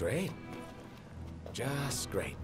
Great. Just great.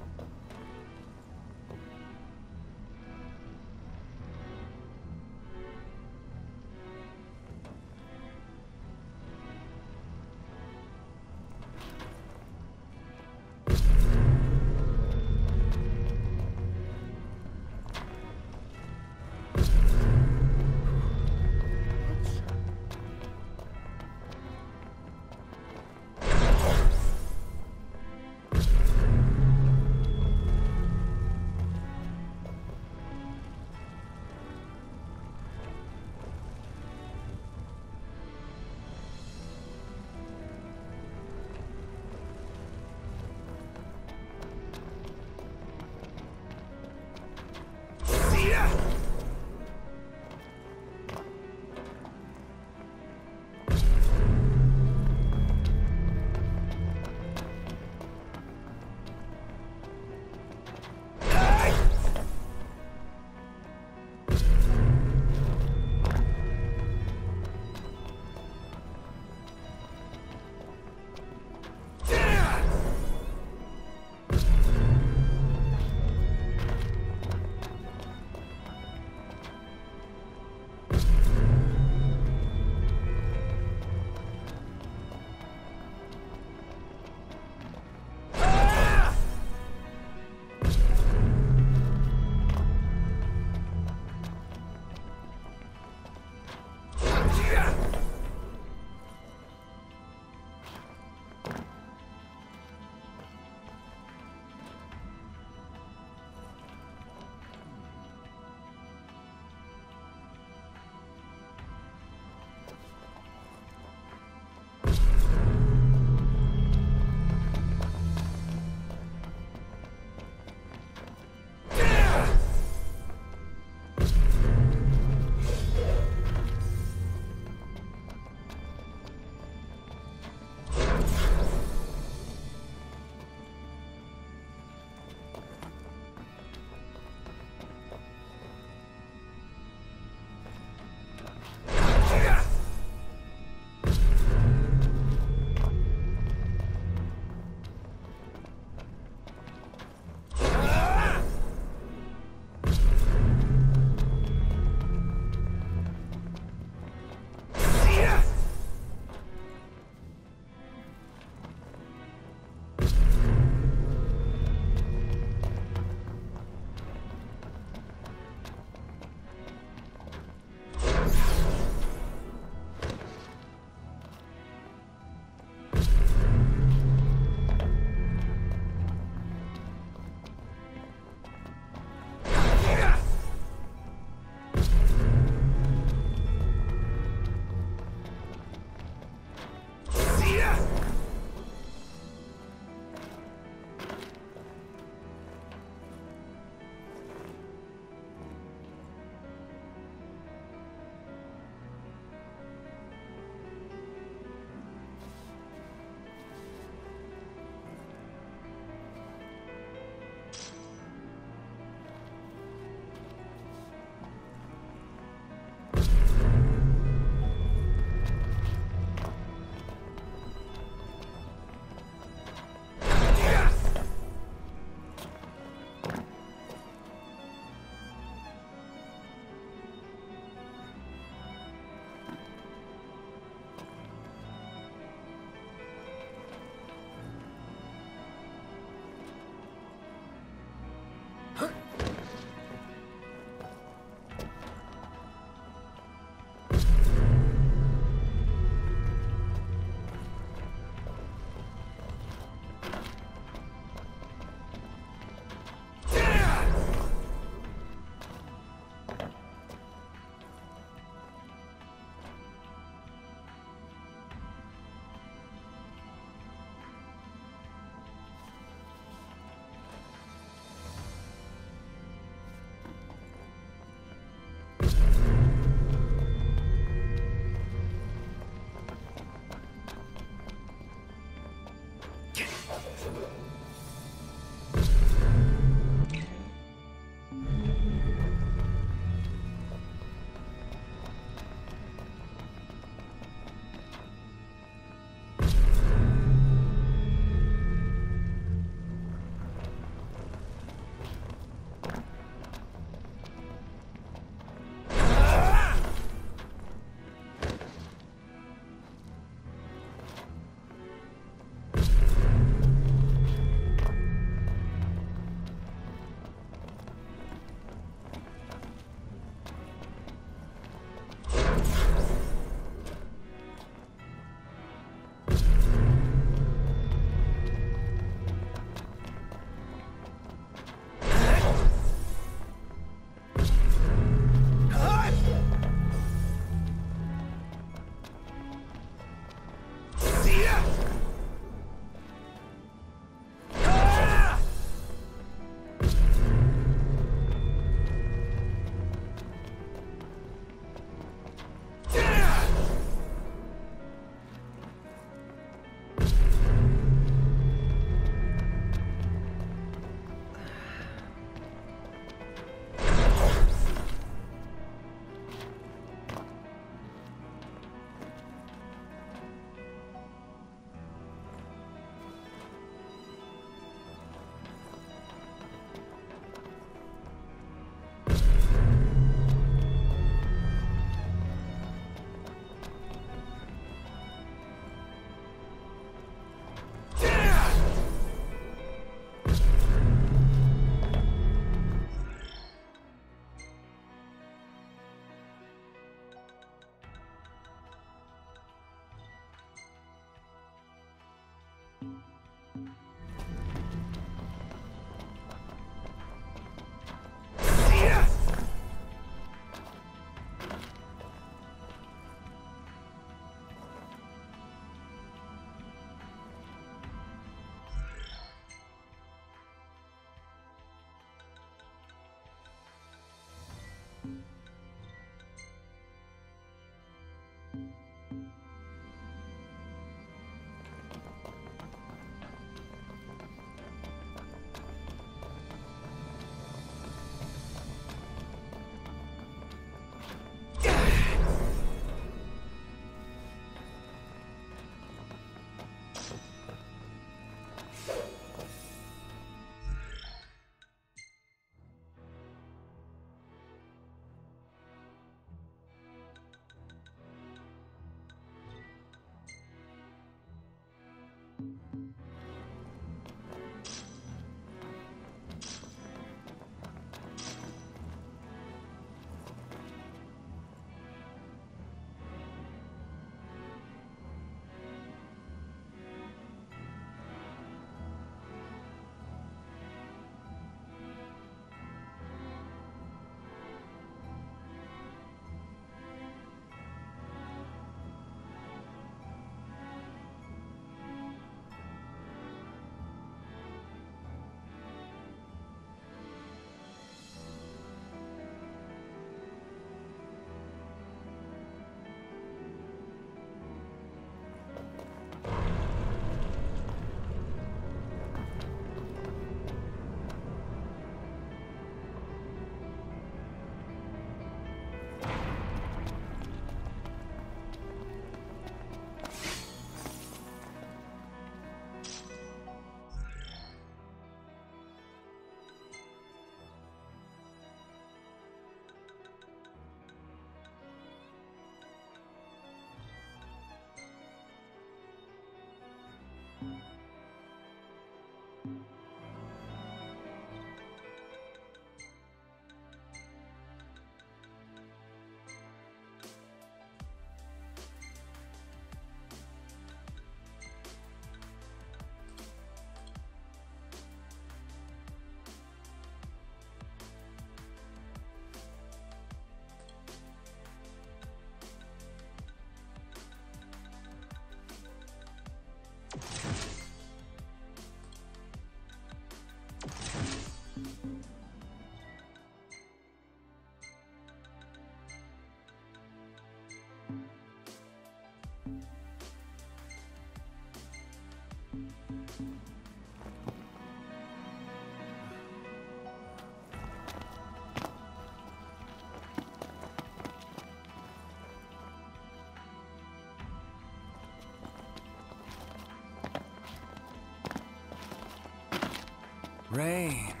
Rain.